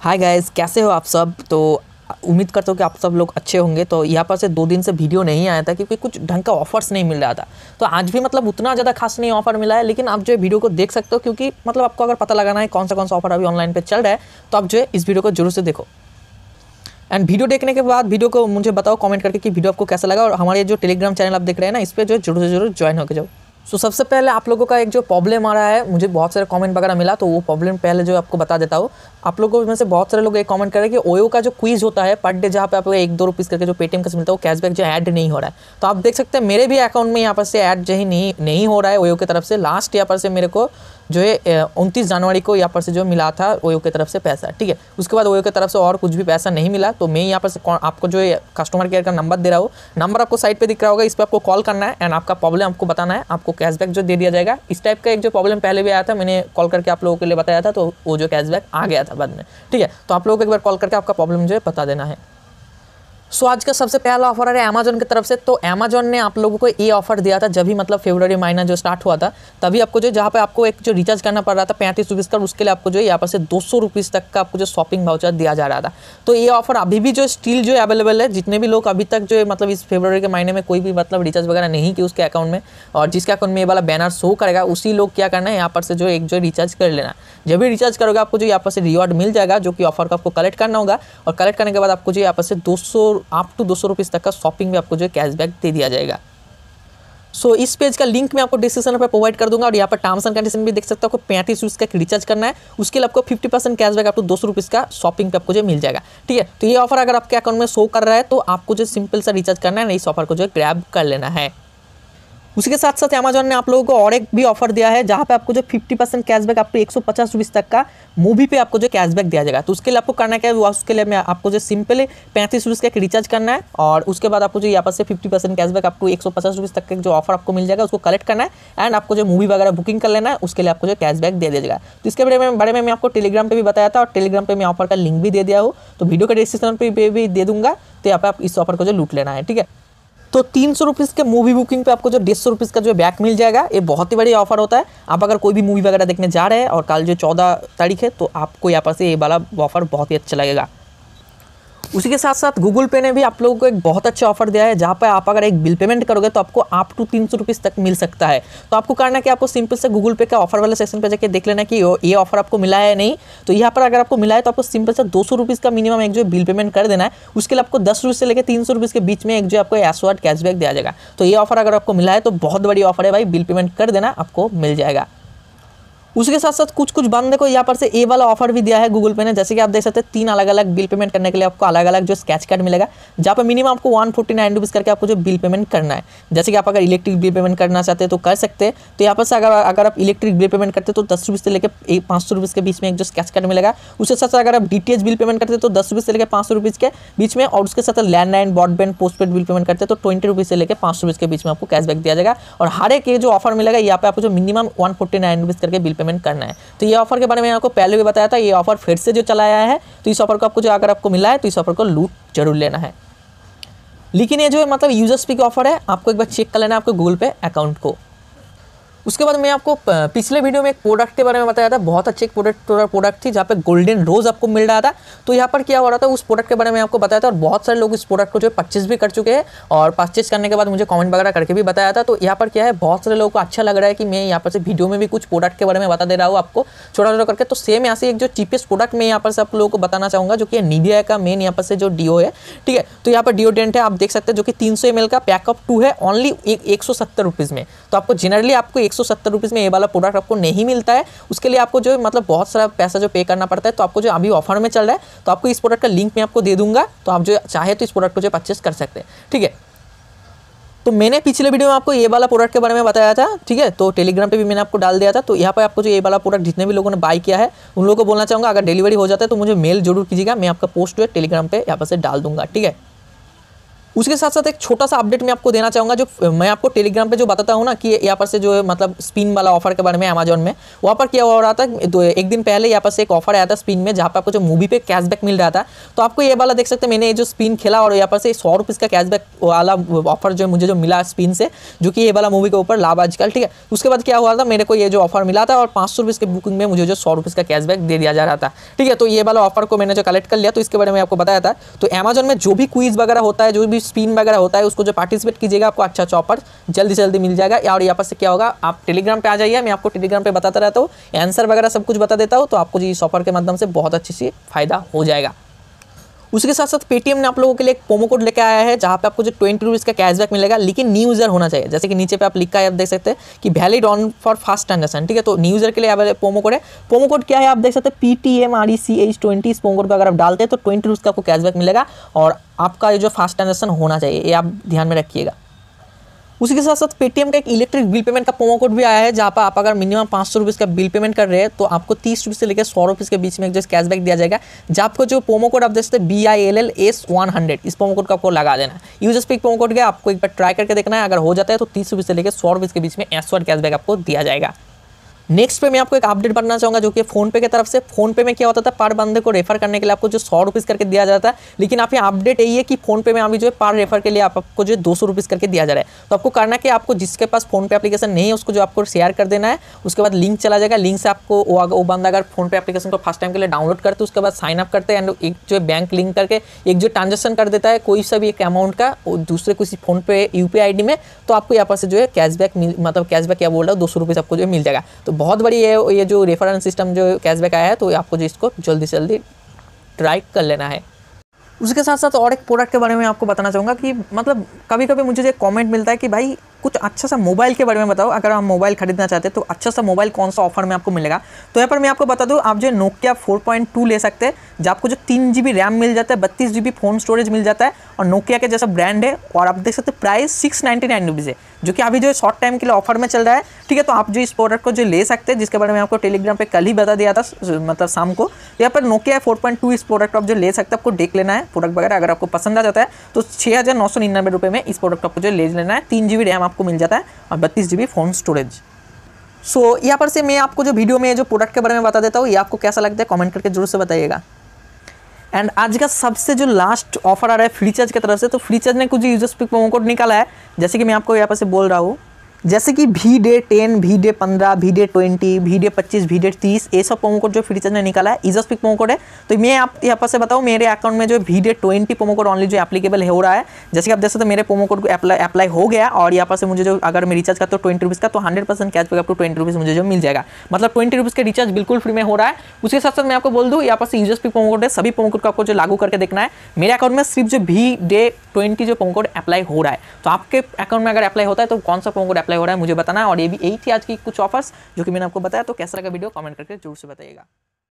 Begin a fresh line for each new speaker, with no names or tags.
Hi guys कैसे हो आप सब? तो उम्मीद करता हूँ कि आप सब लोग अच्छे होंगे। तो यहाँ पर से दो दिन से वीडियो नहीं आया था क्योंकि कुछ ढंग का ऑफर्स नहीं मिल रहा था। तो आज भी मतलब उतना ज़्यादा खास नहीं ऑफ़र मिला है, लेकिन आप जो है वीडियो को देख सकते हो क्योंकि मतलब आपको अगर पता लगाना है कौन सा कौन सा ऑफ़र अभी ऑनलाइन पर चल रहा है तो आप जो है इस वीडियो को ज़रूर से देखो। एंड वीडियो देखने के बाद वीडियो को मुझे बताओ कमेंट करके कि वीडियो आपको कैसा लगा और हमारे जो टेलीग्राम चैनल आप देख रहे हैं ना, इस पर जो ज़रूर से ज़रूर ज्वाइन होकर जाओ। सो so, सबसे पहले आप लोगों का एक जो प्रॉब्लम आ रहा है मुझे बहुत सारे कमेंट वगैरह मिला तो वो प्रॉब्लम पहले जो आपको बता देता हूँ। आप लोगों में से बहुत सारे लोग एक कमेंट कर रहे हैं कि ओयो का जो क्वीज होता है पर डे जहाँ पे आप लोग एक दो रुपीज़ करके जो पेटीएम का मिलता है वो कैशबैक जो ऐड नहीं हो रहा है। तो आप देख सकते हैं मेरे भी अकाउंट में यहाँ पर से ऐड जो ही नहीं नहीं हो रहा है ओयो की तरफ़ से। लास्ट यहाँ पर से मेरे को जो है उनतीस जनवरी को यहाँ पर से जो मिला था ओयो की तरफ़ से पैसा, ठीक है? उसके बाद ओयो की तरफ़ से और कुछ भी पैसा नहीं मिला तो मैं यहाँ पर से आपको जो है कस्टमर केयर का नंबर दे रहा हूँ नंबर आपको साइड पे दिख रहा होगा, इस पर आपको कॉल करना है एंड आपका प्रॉब्लम आपको बताना है, आपको कैशबैक जो दे दिया जाएगा। इस टाइप का एक जो प्रॉब्लम पहले भी आया था, मैंने कॉल करके आप लोगों के लिए बताया था तो वो जो कैशबैक आ गया था बाद में, ठीक है? तो आप लोगों को एक बार कॉल करके आपका प्रॉब्लम जो है बता देना है। सो so, आज का सबसे पहला ऑफ़र है अमेजोन की तरफ़ से। तो अमेजोन ने आप लोगों को ये ऑफ़र दिया था जब भी मतलब फेब्रवरी महीना जो स्टार्ट हुआ था तभी आपको जो जहाँ पे आपको एक जो रिचार्ज करना पड़ रहा था पैंतीस रुपीज़ का उसके लिए आपको जो यहाँ पर से दो सौ रुपीज़ तक का आपको जो शॉपिंग भाउचर दिया जा रहा था। तो ये ऑफ़र अभी भी जो स्टिल जो अवेलेबल है जितने भी लोग अभी तक जो मतलब इस फेब्रवरी के महीने में कोई भी मतलब रिचार्ज वगैरह नहीं की उसके अकाउंट में और जिसके अकाउंट में ये वाला बैनर शो करेगा उसी लोग क्या करना है यहाँ पर से जो एक जो रिचार्ज कर लेना। जब भी रिचार्ज करोगे आपको जो यहाँ पर से रिवॉर्ड मिल जाएगा जो कि ऑफ़र को आपको कलेक्ट करना होगा और कलेक्ट करने के बाद आपको जो यहाँ पर से दो सौ सौ अप टू दो सौ रुपीज़ तक का शॉपिंग में आपको जो है कैशबैक दे दिया जाएगा। सो so, इस पेज का लिंक मैं आपको डिस्क्रिप्शन पर प्रोवाइड कर दूँगा और यहाँ पर टर्म्स एंड कंडीशन भी देख सकते हो आपको पैंतीस रुपीज़ का रिचार्ज करना है। उसके लिए आपको फिफ्टी परसेंट कैशबैक आपको दो सौ रुपीज़ का शॉपिंग पे आपको जो मिल जाएगा। ठीक है तो ये ऑफ़र अगर आपके अकाउंट में शो कर रहा है तो आपको जो सिंपल सा रिचार्ज करना है इस ऑफ़र को जो है ग्रैब कर लेना है। उसी के साथ साथ अमेजोन ने आप लोगों को और एक भी ऑफ़र दिया है, जहाँ पे आपको जो 50 परसेंट कैशबैक आपको एक सौ तक का मूवी पे आपको जो कैशबैक दिया जाएगा। तो उसके लिए आपको करना क्या है, उसके लिए मैं आपको जो सिंपली पैंतीस रुपीज़ का एक रिचार्ज करना है और उसके बाद आपको जो यहाँ पर से फिफ्टी परसेंट कैशबैक आपको एक सौ तक का जो ऑफ़र आपको मिल जाएगा, उसको कलेक्ट करना है एंड आपको जो मूवी वगैरह बुकिंग कर लेना है, उसके लिए आपको जो कैशबैक दे दिया जाएगा। तो इसके बारे में बारे में मैं आपको टेलीग्राम पर भी बताया था और टेलीग्राम पर मैं ऑफ़र का लिंक भी दे दिया हूँ। तो वीडियो के डिस्क्रिप्शन पर भी दे दूँगा तो यहाँ पर आप इस ऑफ़र को जो लूट लेना है, ठीक है? तो तीन सौ रुपीज़ के मूवी बुकिंग पे आपको जो डेढ़ सौ रुपीज़ का जो बैक मिल जाएगा, ये बहुत ही बढ़िया ऑफ़र होता है। आप अगर कोई भी मूवी वगैरह देखने जा रहे हैं और कल जो चौदह तारीख है तो आपको यहाँ पर से ये वाला ऑफ़र बहुत ही अच्छा लगेगा। उसी के साथ साथ गूगल पे ने भी आप लोगों को एक बहुत अच्छा ऑफ़र दिया है, जहाँ पर आप अगर एक बिल पेमेंट करोगे तो आपको आप टू तीन सौ रुपीज़ तक मिल सकता है। तो आपको करना कि आपको सिंपल से गूगल पे का ऑफ़र वाले सेक्शन पे जाकर देख लेना कि ये ऑफ़र आपको मिला है नहीं। तो यहाँ पर अगर आपको मिला है तो आपको सिंपल से दो सौ का मिनिमम एक जो बिल पेमेंट कर देना है, उसके लिए आपको दस से लेकर तीन सौ के बीच में एक जो आपको एसवार्ड कैशबैक दिया जाएगा। तो ये ऑफ़र अगर आपको मिला है तो बहुत बड़ी ऑफ़र है भाई बिल पेमेंट कर देना, आपको मिल जाएगा। उसके साथ साथ कुछ कुछ बंदे को यहाँ पर से ए वाला ऑफ़र भी दिया है गूगल पे ने। जैसे कि आप देख सकते हैं, तीन अलग अलग बिल पेमेंट करने के लिए आपको अलग अलग जो स्केच कार्ड मिलेगा, जहाँ पर मिनिमम आपको वन फोर्टी नाइन रुपीज़ करके आपको जो बिल पेमेंट करना है। जैसे कि आप अगर इलेक्ट्रिक बिल पेमेंट करना चाहते हैं तो कर सकते हैं। तो यहाँ पर से अगर अगर आप इलेक्ट्रिक बिल पेमेंट करते तो दस रुपये से लेकर पाँच सौ रुपये के बीच में एक जो स्केच कार्ड मिलेगा, उसके साथ साथ अगर आप डी बिल पेमेंट करते तो दस रुपये से लेकर पाँच सौ रुपीज़ के बीच में और उसके साथ landline broadband postpaid bill payment करते तो ट्वेंटी रुपीज़ से लेकर पाँच सौ रुपये के बीच में आपको कैशबैक दिया जाएगा। और हर एक जो ऑफ़र मिलेगा, यहाँ पे आपको जो minimum one forty nine rupees करके बिल पेमेंट करना है। तो ये ऑफ़र के बारे में आपको पहले भी बताया था, ये ऑफ़र फिर से जो चलाया है तो इस ऑफ़र को आपको जो अगर आपको मिला है तो इस ऑफ़र को लूट ज़रूर लेना है। लेकिन ये जो है मतलब यूज़र्स पे ऑफ़र है, आपको एक बार चेक कर लेना है आपको गूगल पे अकाउंट को। उसके बाद मैं आपको पिछले वीडियो में एक प्रोडक्ट के बारे में बताया था। बहुत अच्छे एक प्रोडक्ट प्रोडक्ट थी जहाँ पे गोल्डन रोज आपको मिल रहा था। तो यहाँ पर क्या हो रहा था, उस प्रोडक्ट के बारे में आपको बताया था और बहुत सारे लोग इस प्रोडक्ट को जो है परचेज भी कर चुके हैं और परचेज करने के बाद मुझे कॉमेंट वगैरह करके भी बताया था। तो यहाँ पर क्या है, बहुत सारे लोगों को अच्छा लग रहा है कि मैं यहाँ पर से वीडियो में भी कुछ प्रोडक्ट के बारे में बता दे रहा हूँ आपको छोटा छोटा करके। तो सेम ऐसे एक जो चीपेस्ट प्रोडक्ट मैं यहाँ पर से आप लोगों को बताना चाहूँगा, जो कि नीडिया का मेन यहाँ पर से जो डीओ है, ठीक है? तो यहाँ पर डिओडेंट है, आप देख सकते हैं, जो कि तीन सौ का पैकअप टू है ओनली एक सौ में। तो आपको जनरली आपको एक सौ में वाला प्रोडक्ट आपको नहीं मिलता है। उसके लिए आपको जो मतलब बहुत सारा पैसा जो पे करना पड़ता है तो आपको जो अभी ऑफ़र में चल रहा है तो आपको इस प्रोडक्ट का लिंक मैं आपको दे दूँगा। तो आप जो चाहे तो इस प्रोडक्ट को जो परचेस कर सकते हैं। ठीक है? तो मैंने पिछले वीडियो में आपको ये वाला प्रोडक्ट के बारे में बताया था, ठीक है? तो टेलीग्राम पे भी मैंने आपको डाल दिया था। तो यहाँ पर आपको जो ये वाला प्रोडक्ट जितने भी लोगों ने बाई किया है, उन लोगों को बोलना चाहूँगा, अगर डिलीवरी हो जाता है तो मुझे मेल ज़रूर कीजिएगा। मैं आपका पोस्ट जो है टेलीग्राम पे यहाँ पर से डाल दूँगा, ठीक है? उसके साथ साथ एक छोटा सा अपडेट मैं आपको देना चाहूँगा जो, मैं आपको टेलीग्राम पे जो बताता हूँ ना कि यहाँ पर से जो मतलब स्पिन वाला ऑफ़र के बारे में अमेजोन में, वहाँ पर क्या हो रहा था? तो एक दिन पहले यहाँ पर से एक ऑफ़र आया था स्पिन में, जहाँ पर आपको जो मूवी पे कैशबैक मिल रहा था। तो आपको ये वाला देख सकते हैं, मैंने जो स्पिन खेला और यहाँ पर से सौ रुपीज़ का कैशबैक वाला ऑफ़र जो मुझे जो मिला स्पिन से, जो कि ये वाला मूवी के ऊपर लाभ आजकल, ठीक है? उसके बाद क्या हुआ था, मेरे को ये जो ऑफ़र मिला था और पाँच सौ के बुकिंग में मुझे जो सौ रुपीज़ का कैशबैक दे दिया जा रहा था, ठीक है? तो ये वाला ऑफ़र को मैंने जो कलेक्ट कर लिया तो इसके बारे में आपको बताया था। तो अमेजोन में जो भी क्वीज वगैरह होता है, जो भी स्पिन वगैरह होता है, उसको जो पार्टिसिपेट कीजिएगा आपको अच्छा ऑफ़र जल्दी से जल्दी मिल जाएगा। और यहाँ पर से क्या होगा, आप टेलीग्राम पर आ जाइए, मैं आपको टेलीग्राम पर बताता रहता हूँ। आंसर वगैरह सब कुछ बता देता हूँ तो आपको जी ऑफ़र के माध्यम से बहुत अच्छी सी फ़ायदा हो जाएगा। उसके साथ साथ पेटीएम ने आप लोगों के लिए एक प्रोमो कोड लेकर आया है, जहाँ पे आपको जो ट्वेंटी रुपीज़ का कैशबैक मिलेगा, लेकिन न्यू यूज़र होना चाहिए। जैसे कि नीचे पे आप लिखा है आप देख सकते हैं कि valid on for first transaction ठीक है? तो न्यू यूज़र के लिए अवेलेबल प्रोमो कोड है। प्रोमो कोड क्या है? आप देख सकते हैं P T M R E C H twenty इस प्रोमो कोड को अगर आप डालते हैं तो ट्वेंटी रुपीज़ का आपको कैशबैक मिलेगा और आपका जो फास्ट ट्रांजेक्शन होना चाहिए, ये आप ध्यान में रखिएगा। उसी के साथ साथ पेटीएम का एक इलेक्ट्रिक बिल पेमेंट का प्रोमो कोड भी आया है, जहाँ पर आप अगर मिनिमम पाँच सौ रुपीज़ का बिल पेमेंट कर रहे हैं तो आपको तीस रुपये से लेकर सौ रुपीज़ के बीच में जो कैशबैक दिया जाएगा, जहाँ आपको जो प्रोमो कोड आप देखते B I L L S one hundred इस प्रोमो कोड का आपको लगा देना है। यूज़र्स पे प्रोमो कोड गया, आपको एक बार ट्राई करके देखना है, अगर हो जाता है तो तीस रुपये से लेकर सौ रुपये के बीच में एस कैशबैक आपको दिया जाएगा। नेक्स्ट पे मैं आपको एक अपडेट बनना चाहूँगा, जो कि फ़ोन पे की तरफ़ से फ़ोन पे में क्या होता था? पर बंदे को रेफर करने के लिए आपको जो सौ रुपीज़ करके दिया जाता है, लेकिन आप यहाँ अपडेट यही है कि फ़ोन पे में अभी जो है पर रेफर के लिए आप आपको जो है दो सौ रुपीज़ करके दिया जा रहा है। तो आपको करना कि आपको जिसके पास फ़ोन पे नहीं है, उसको जो आपको शेयर कर देना है, उसके बाद लिंक चला जाएगा। लिंक से आपको वो बंदा अगर फ़ोन पे एप्लीकेशन को फ़र्स्ट टाइम के लिए डाउनलोड करते उसके बाद साइन अप करते हैं एंड एक जो बैंक लिंक करके एक जो ट्रांजेक्शन कर देता है, कोई सा भी एक अमाउंट का दूसरे किसी फ़ोन पे यू पी में तो आपको यहाँ पर से जो है कैशबैक मतलब कैशबैक क्या बोल रहा है, दो सौ आपको जो मिल जाएगा। तो बहुत बड़ी है ये जो रेफरेंस सिस्टम जो कैशबैक आया है तो आपको जो इसको जल्दी से जल्दी ट्राई कर लेना है। उसके साथ साथ और एक प्रोडक्ट के बारे में आपको बताना चाहूँगा कि मतलब कभी कभी मुझे जो कमेंट मिलता है कि भाई कुछ अच्छा सा मोबाइल के बारे में बताओ। अगर आप मोबाइल खरीदना चाहते हैं तो अच्छा सा मोबाइल कौन सा ऑफ़र में आपको मिलेगा? तो यहाँ पर मैं आपको बता दूँ, आप जो नोकिया 4.2 ले सकते हैं जब आपको जो तीन जी रैम मिल जाता है, बत्तीस जी फ़ोन स्टोरेज मिल जाता है, और नोकिया के जैसा ब्रांड है, और आप देख सकते हैं price six ninety nine rupees है, जो कि अभी जो शॉर्ट टाइम के लिए ऑफ़र में चल रहा है। ठीक है तो आप जो इस प्रोडक्ट को जो ले सकते हैं, जिसके बारे में आपको टेलीग्राम पे कल ही बता दिया था मतलब शाम को यहाँ पर नोकिया फोर पॉइंट टू इस प्रोडक्ट आप जो ले सकते हैं, आपको देख लेना है प्रोडक्ट वगैरह अगर आपको पसंद आ जाता है तो छः हज़ार नौ सौ निन्यानवे रुपये में इस प्रोडक्ट आपको जो ले लेना है, तीन जी रैम आपको मिल जाता है और बत्तीस G phone storage so so, यहाँ पर से मैं आपको जो वीडियो में जो प्रोडक्ट के बारे में बता देता हूँ ये आपको कैसा लगता है कमेंट करके ज़रूर से बताइएगा। एंड आज का सबसे जो लास्ट ऑफ़र आ रहा है फ्रीचार्ज की तरफ़ से तो फ्रीचार्ज ने कुछ यूज़र्स पे प्रोमो कोड निकाला है। जैसे कि मैं आपको यहाँ पर से बोल रहा हूँ जैसे कि V day ten V day पंद्रह V day twenty V day पच्चीस वी डे तीस, ये सब प्रोमो कोड जो फ्री चार्ज ने निकाला है इजस पिक प्रोमो कोड है। तो मैं आप, यहाँ पर से बताऊँ, मेरे अकाउंट में जो V day twenty promo code only जो एप्लीकेबल हो रहा है, जैसे कि आप देख सकते मेरे प्रोमो कोड को अप्लाई अप्लाई हो गया, और यहाँ पर से मुझे जो, अगर मैं रिचार्ज करता हूँ ट्वेंटी रुपीज़ का तो hundred percent cash back to twenty rupees मुझे जो मिल जाएगा। मतलब ट्वेंटी रुपीज़ का रिचार्ज बिल्कुल फ्री में हो रहा है। उसके साथ साथ मैं आपको बोल दूँ, यहाँ पर से यूज़र्स पिक प्रोमो कोड है, सभी प्रोमो कोड को आपको जो लागू करके देखना है। मेरे अकाउंट में सिर्फ़ जो वी डे ट्वेंटी जो प्रोमो कोड अप्लाई हो रहा है तो आपके अकाउंट में अगर अप्लाई होता है तो कौन सा प्रोमो कोड अप्लाई हो रहा है, मुझे बताना। और ये भी यही थी आज की कुछ ऑफर्स जो कि मैंने आपको बताया तो कैसा लगा वीडियो कमेंट करके ज़रूर से बताइएगा।